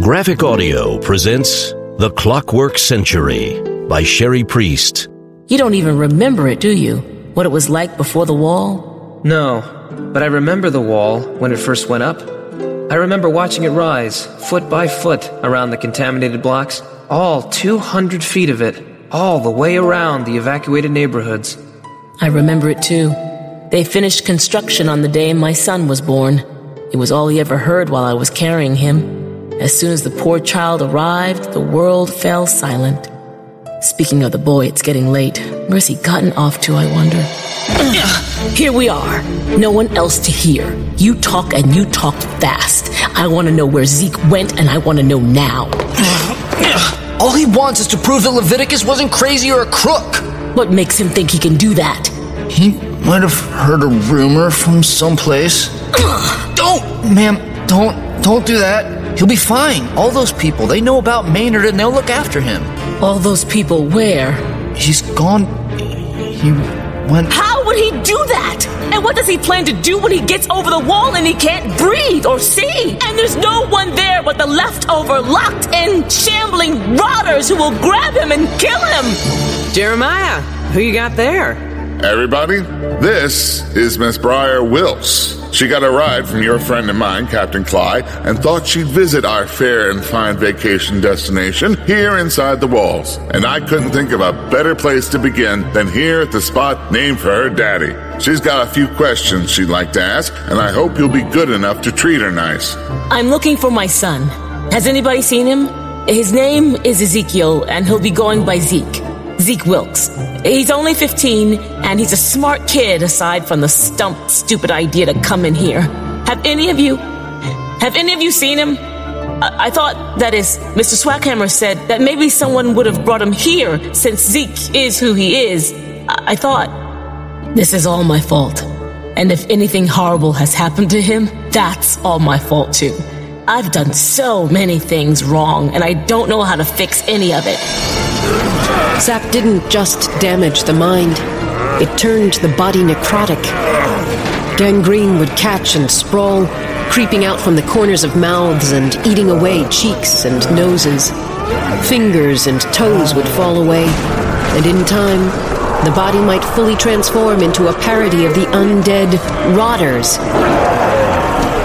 Graphic Audio presents The Clockwork Century by Cherie Priest. You don't even remember it, do you? What it was like before the wall? No, but I remember the wall when it first went up. I remember watching it rise, foot by foot, around the contaminated blocks. All 200 feet of it, all the way around the evacuated neighborhoods. I remember it too. They finished construction on the day my son was born. It was all he ever heard while I was carrying him. As soon as the poor child arrived, the world fell silent. Speaking of the boy, it's getting late. Where's he gotten off to, I wonder? Ugh, here we are. No one else to hear. You talk and you talk fast. I want to know where Zeke went and I want to know now. All he wants is to prove that Leviticus wasn't crazy or a crook. What makes him think he can do that? He might have heard a rumor from someplace. don't, ma'am, don't, don't do that. He'll be fine. All those people, they know about Maynard and they'll look after him. All those people where? He's gone. He went. How would he do that? And what does he plan to do when he gets over the wall and he can't breathe or see? And there's no one there but the leftover, locked in, shambling rotters who will grab him and kill him. Jeremiah, who you got there? Everybody, this is Miss Briar Wilkes. She got a ride from your friend and mine, Captain Cly, and thought she'd visit our fair and fine vacation destination here inside the walls. And I couldn't think of a better place to begin than here at the spot named for her daddy. She's got a few questions she'd like to ask, and I hope you'll be good enough to treat her nice. I'm looking for my son. Has anybody seen him? His name is Ezekiel, and he'll be going by Zeke. Zeke Wilkes. He's only 15, and he's a smart kid aside from the stump, stupid idea to come in here. Have any of you, have any of you seen him? I, I thought, that is, Mr. Swakhammer said that maybe someone would have brought him here since Zeke is who he is. I, I thought, this is all my fault. And if anything horrible has happened to him, that's all my fault too. I've done so many things wrong, and I don't know how to fix any of it. Sap didn't just damage the mind, it turned the body necrotic. Gangrene would catch and sprawl, creeping out from the corners of mouths and eating away cheeks and noses. Fingers and toes would fall away, and in time, the body might fully transform into a parody of the undead rotters,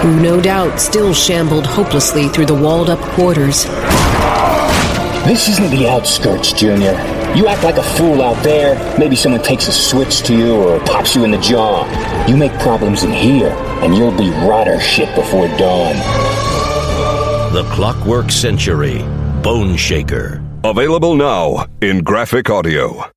who no doubt still shambled hopelessly through the walled up quarters. This isn't the outskirts, Junior. You act like a fool out there, maybe someone takes a switch to you or pops you in the jaw. You make problems in here, and you'll be rotter shit before dawn. The Clockwork Century Boneshaker. Available now in graphic audio.